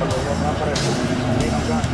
Gracias.